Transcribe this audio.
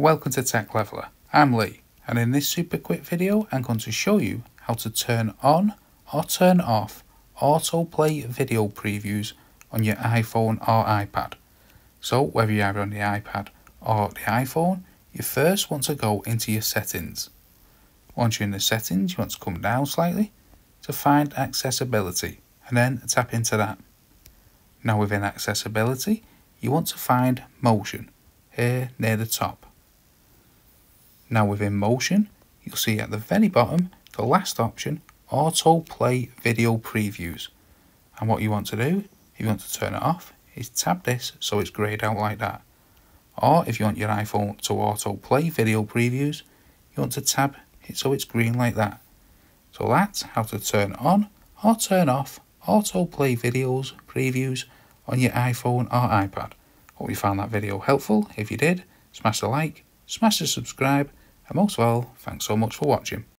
Welcome to Tech Leveller. I'm Lee and in this super quick video I'm going to show you how to turn on or turn off autoplay video previews on your iPhone or iPad. So whether you're on the iPad or the iPhone, you first want to go into your settings. Once you're in the settings, you want to come down slightly to find accessibility and then tap into that. Now within accessibility, you want to find motion here near the top. Now within motion, you'll see at the very bottom, the last option, auto play video previews. And what you want to do, if you want to turn it off, is tap this so it's greyed out like that. Or if you want your iPhone to auto play video previews, you want to tap it so it's green like that. So that's how to turn on or turn off auto play videos previews on your iPhone or iPad. Hope you found that video helpful. If you did, smash the like, smash the subscribe, of all, thanks so much for watching.